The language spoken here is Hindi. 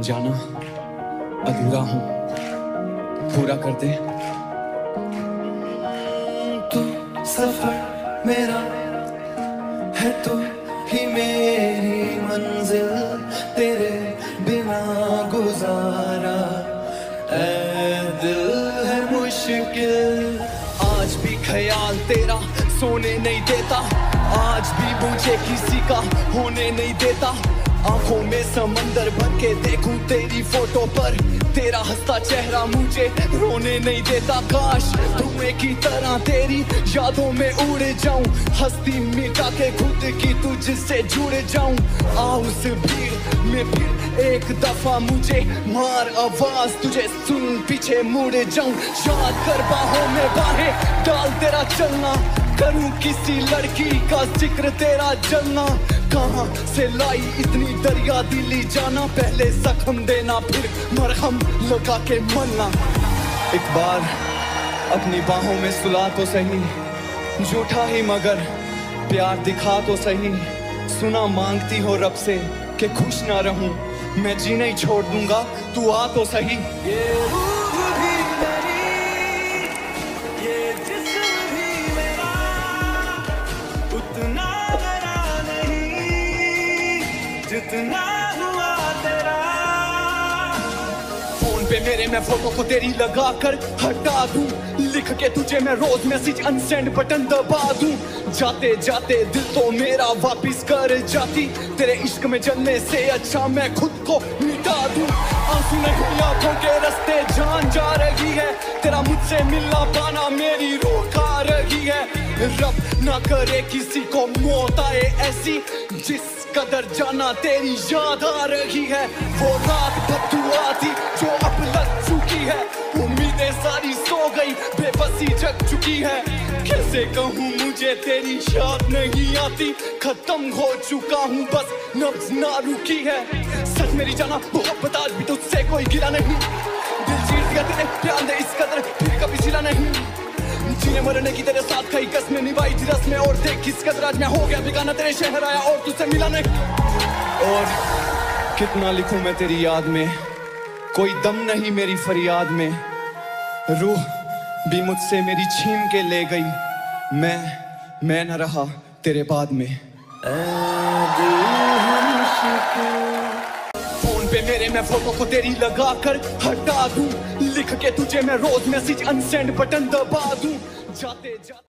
जाना, अधूरा हूँ। पूरा कर दे। तू सफ़र मेरा है, तू ही मेरी मंजिल। तेरे बिना गुजारा दिल है मुश्किल। आज भी ख्याल तेरा सोने नहीं देता। आज भी मुझे किसी का होने नहीं देता। आँखों में समंदर भर के देखूँ तेरी फ़ोटो पर। तेरा हंसता चेहरा मुझे रोने नहीं देता। काश धुएँ की तरह तेरी यादों में उड़ जाऊँ। हस्ती मिटा के खुद की तुझसे जुड़ जाऊँ। आ उस भीड़ में फिर एक दफ़ा मुझे मार आवाज़। तुझे सुन पीछे मुड़ जाऊँ। याद कर बाहों में बाहें डाल तेरा चलना। करूँ किसी लड़की का ज़िक्र तेरा जलना। कहाँ से लाई इतनी दरिया दिली जाना? पहले जख्म देना, फिर मरहम लगा के मरना। एक बार अपनी बाहों में सुला तो सही, झूठा ही मगर प्यार दिखा तो सही। सुना मांगती हो रब से कि खुश ना रहूँ, मैं जीना ही छोड़ दूँगा, तू आ तो सही। ये जितना हुआ तेरा। फ़ोन पे मेरे मैं फ़ोटो को तेरी लगा कर हटा दूँ। लिख के तुझे मैं रोज मैसेज अनसेंड बटन दबा दूँ। जाते जाते दिल तो मेरा वापिस कर जाती। तेरे इश्क में जलने से अच्छा मैं खुद को मिटा दूँ। आँसू नहीं आँखों के रास्ते, जान जा रही है। तेरा मुझसे मिलना पाना मेरी खा रही है। रब ना करे किसी को मौत आए ऐसी, जिस कदर जाना तेरी याद आ रही है। वो रात बदुआ थी जो अब लग चुकी है। उम्मीदें सारी सो गई, बेबसी जग चुकी है। कैसे कहूँ, मुझे तेरी याद नहीं आती। खत्म हो चुका हूँ, बस नब्ज ना रुकी है। सच मेरी जाना, मोहब्बत आज भी तुझसे कोई गिला नहीं। दिल चीर दिया तेरे प्यार ने इस कदर फिर कभी सिला नहीं। जीने मरने की तेरे साथ कई कसमें निभाई थी रस्में और देख किस कदर आज मैं हो गया बिगाना, तेरे शहर आया और तुझसे मिला नहीं और कितना लिखूं मैं तेरी याद में? कोई दम नहीं मेरी फरियाद में। रूह भी मुझसे मेरी छीन के ले गई। मैं मैं न रहा तेरे बाद में। पे मेरे मैं फ़ोटो को तेरी लगा कर हटा दूँ। लिख के तुझे मैं रोज मैसेज अनसेंड बटन दबा दूँ। जाते जाते